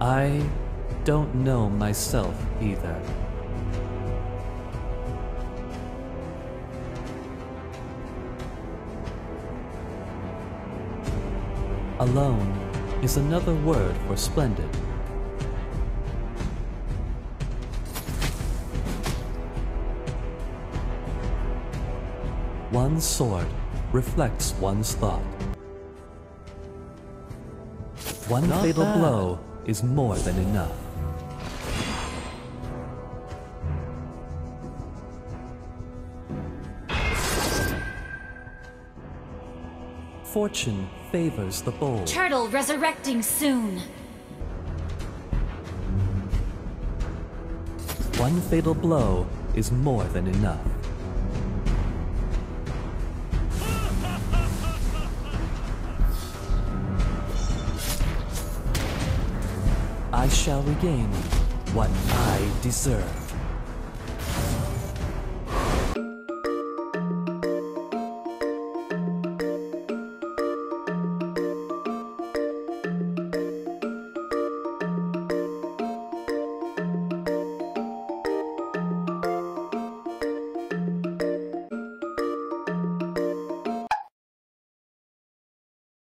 I don't know myself either. Alone is another word for splendid. One sword reflects one's thought. One Not fatal bad. blow is more than enough. Fortune favors the bold. Turtle resurrecting soon. One fatal blow is more than enough. I shall regain what I deserve.